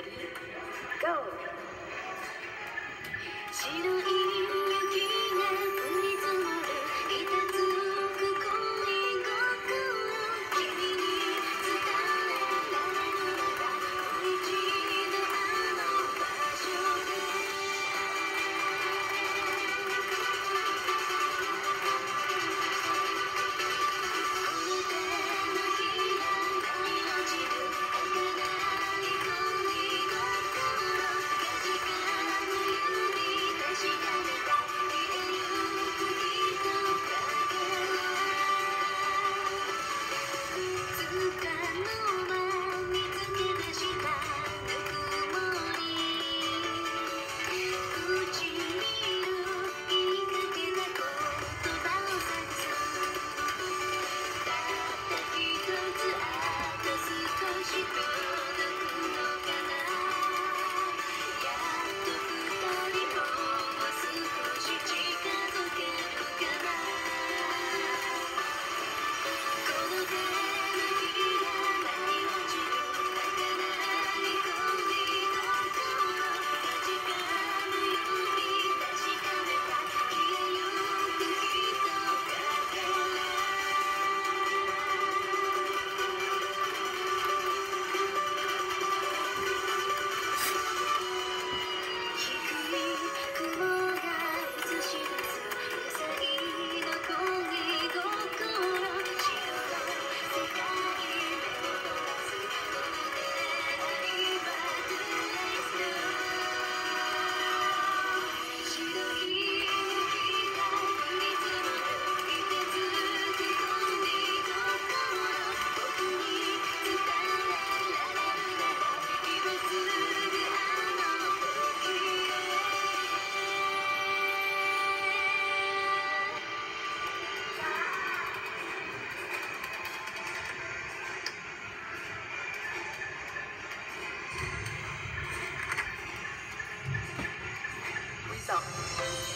Ready? Go! した。